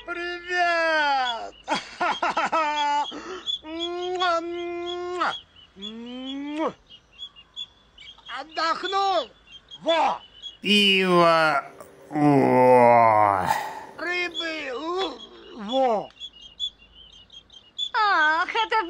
Саш. Привет! Отдохнул? Во! Пиво. О. Рыбы. Во. Ах, это